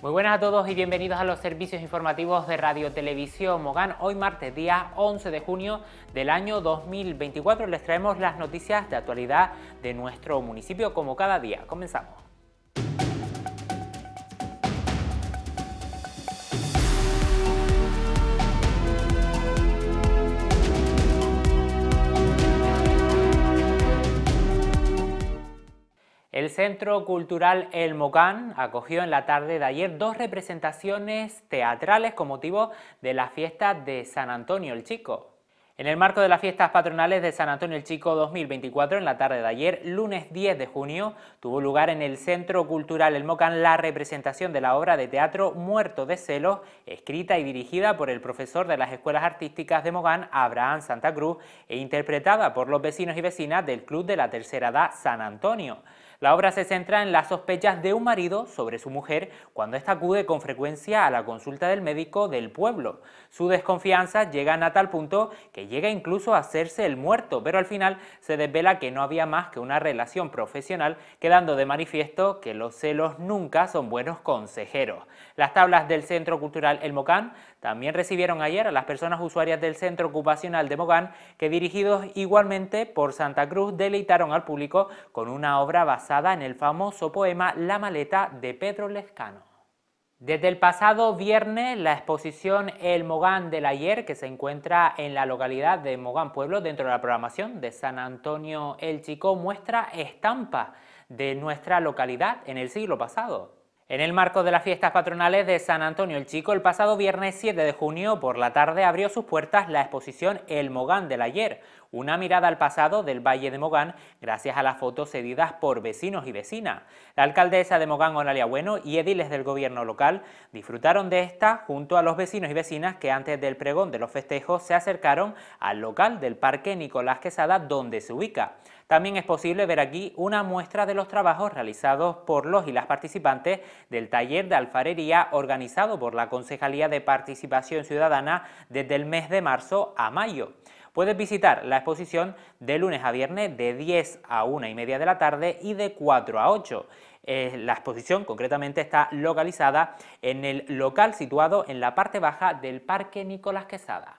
Muy buenas a todos y bienvenidos a los servicios informativos de Radio Televisión Mogán. Hoy martes, día 11 de junio del año 2024, les traemos las noticias de actualidad de nuestro municipio como cada día. Comenzamos. El Centro Cultural El Mocán acogió en la tarde de ayer dos representaciones teatrales con motivo de la fiesta de San Antonio el Chico. En el marco de las fiestas patronales de San Antonio el Chico 2024, en la tarde de ayer, lunes 10 de junio, tuvo lugar en el Centro Cultural El Mocán la representación de la obra de teatro Muerto de Celos, escrita y dirigida por el profesor de las Escuelas Artísticas de Mogán, Abraham Santa Cruz, e interpretada por los vecinos y vecinas del Club de la Tercera Edad San Antonio. La obra se centra en las sospechas de un marido sobre su mujer cuando ésta acude con frecuencia a la consulta del médico del pueblo. Su desconfianza llega a tal punto que llega incluso a hacerse el muerto, pero al final se desvela que no había más que una relación profesional, quedando de manifiesto que los celos nunca son buenos consejeros. Las tablas del Centro Cultural El Mocán también recibieron ayer a las personas usuarias del Centro Ocupacional de Mogán, que dirigidos igualmente por Santa Cruz deleitaron al público con una obra basada en el famoso poema La maleta de Pedro Lescano. Desde el pasado viernes, la exposición El Mogán del ayer, que se encuentra en la localidad de Mogán Pueblo, dentro de la programación de San Antonio el Chico, muestra estampas de nuestra localidad en el siglo pasado. En el marco de las fiestas patronales de San Antonio el Chico, el pasado viernes 7 de junio por la tarde abrió sus puertas la exposición El Mogán del ayer, una mirada al pasado del Valle de Mogán gracias a las fotos cedidas por vecinos y vecinas. La alcaldesa de Mogán, Onalia Bueno, y ediles del gobierno local disfrutaron de esta junto a los vecinos y vecinas que antes del pregón de los festejos se acercaron al local del Parque Nicolás Quesada donde se ubica. También es posible ver aquí una muestra de los trabajos realizados por los y las participantes del taller de alfarería organizado por la Concejalía de Participación Ciudadana desde el mes de marzo a mayo. Puedes visitar la exposición de lunes a viernes de 10 a 1 y media de la tarde y de 4 a 8. Eh, la exposición concretamente está localizada en el local situado en la parte baja del Parque Nicolás Quesada.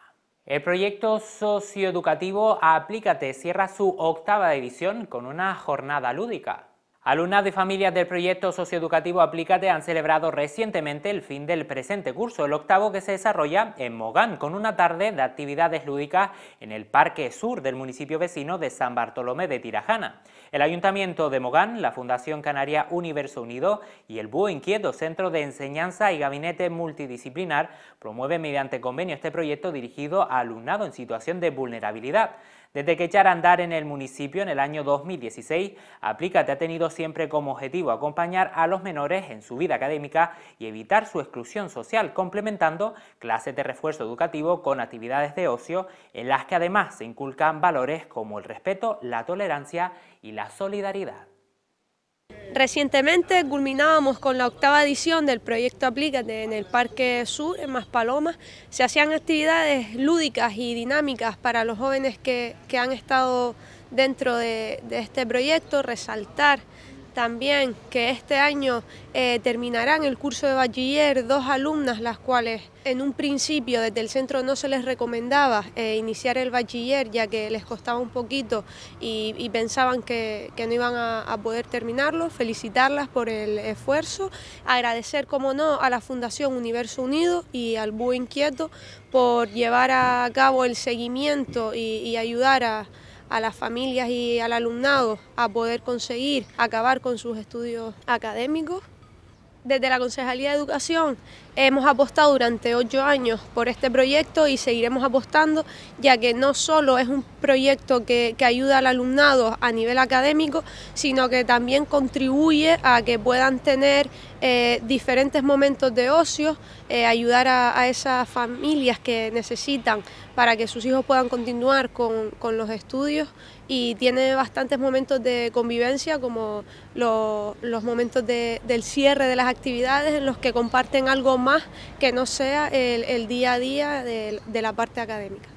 El proyecto socioeducativo Aplícate cierra su octava edición con una jornada lúdica. Alumnado y familias del proyecto socioeducativo Aplícate han celebrado recientemente el fin del presente curso, el octavo que se desarrolla en Mogán, con una tarde de actividades lúdicas en el Parque Sur del municipio vecino de San Bartolomé de Tirajana. El Ayuntamiento de Mogán, la Fundación Canaria Universo Unido y el Búho Inquieto, Centro de Enseñanza y Gabinete Multidisciplinar, promueven mediante convenio este proyecto dirigido a alumnado en situación de vulnerabilidad. Desde que echara a andar en el municipio en el año 2016, Aplícate ha tenido siempre como objetivo acompañar a los menores en su vida académica y evitar su exclusión social, complementando clases de refuerzo educativo con actividades de ocio en las que además se inculcan valores como el respeto, la tolerancia y la solidaridad. Recientemente culminábamos con la octava edición del proyecto Aplícate en el Parque Sur, en Maspalomas. Se hacían actividades lúdicas y dinámicas para los jóvenes que, han estado dentro de, de este proyecto, resaltar también que este año eh, terminarán el curso de bachiller dos alumnas, las cuales en un principio desde el centro no se les recomendaba eh, iniciar el bachiller ya que les costaba un poquito y, pensaban que, no iban a, poder terminarlo. Felicitarlas por el esfuerzo, agradecer como no a la Fundación Universo Unido y al Búho Inquieto por llevar a cabo el seguimiento y ayudar a a las familias y al alumnado a poder conseguir acabar con sus estudios académicos. Desde la Concejalía de Educación hemos apostado durante ocho años por este proyecto y seguiremos apostando, ya que no solo es un proyecto que, ayuda al alumnado a nivel académico, sino que también contribuye a que puedan tener eh, diferentes momentos de ocio, eh, ayudar a, esas familias que necesitan para que sus hijos puedan continuar con, los estudios. Y tiene bastantes momentos de convivencia como los momentos del cierre de las actividades en los que comparten algo más que no sea el, día a día de, de la parte académica.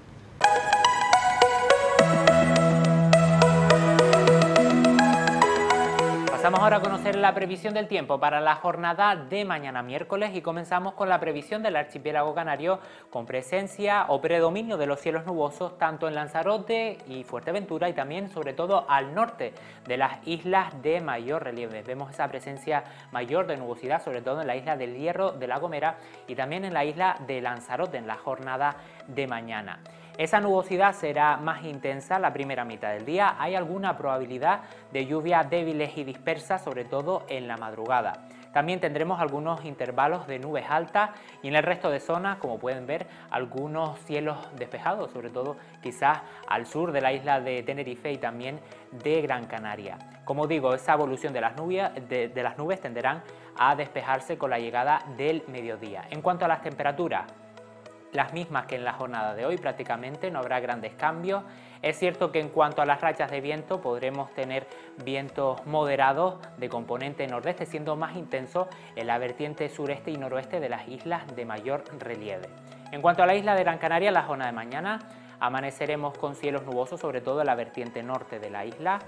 Pasamos ahora a conocer la previsión del tiempo para la jornada de mañana miércoles y comenzamos con la previsión del archipiélago canario con presencia o predominio de los cielos nubosos tanto en Lanzarote y Fuerteventura y también sobre todo al norte de las islas de mayor relieve. Vemos esa presencia mayor de nubosidad sobre todo en la isla del Hierro de La Gomera y también en la isla de Lanzarote en la jornada de mañana. Esa nubosidad será más intensa la primera mitad del día. Hay alguna probabilidad de lluvias débiles y dispersas, sobre todo en la madrugada. También tendremos algunos intervalos de nubes altas y en el resto de zonas, como pueden ver, algunos cielos despejados, sobre todo quizás al sur de la isla de Tenerife y también de Gran Canaria. Como digo, esa evolución de las, nubes, de, de las nubes tenderán a despejarse con la llegada del mediodía. En cuanto a las temperaturas, las mismas que en la jornada de hoy prácticamente, no habrá grandes cambios. Es cierto que en cuanto a las rachas de viento podremos tener vientos moderados de componente nordeste, siendo más intensos en la vertiente sureste y noroeste de las islas de mayor relieve. En cuanto a la isla de Gran Canaria, la jornada de mañana amaneceremos con cielos nubosos, sobre todo en la vertiente norte de la isla,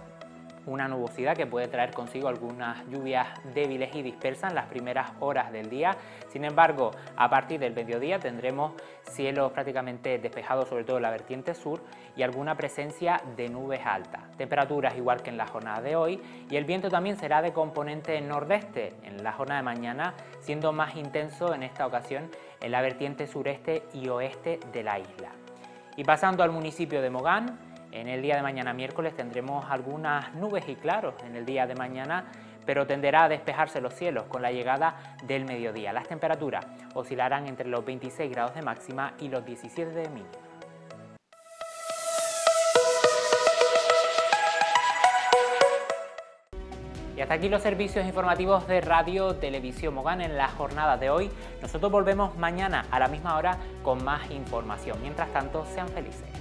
una nubosidad que puede traer consigo algunas lluvias débiles y dispersas en las primeras horas del día. Sin embargo, a partir del mediodía tendremos cielos prácticamente despejados, sobre todo en la vertiente sur, y alguna presencia de nubes altas. Temperaturas igual que en la jornada de hoy, y el viento también será de componente nordeste en la jornada de mañana, siendo más intenso en esta ocasión en la vertiente sureste y oeste de la isla. Y pasando al municipio de Mogán, en el día de mañana miércoles tendremos algunas nubes y claros en el día de mañana, pero tenderá a despejarse los cielos con la llegada del mediodía. Las temperaturas oscilarán entre los 26 grados de máxima y los 17 de mínima. Y hasta aquí los servicios informativos de Radio Televisión Mogán en la jornada de hoy. Nosotros volvemos mañana a la misma hora con más información. Mientras tanto, sean felices.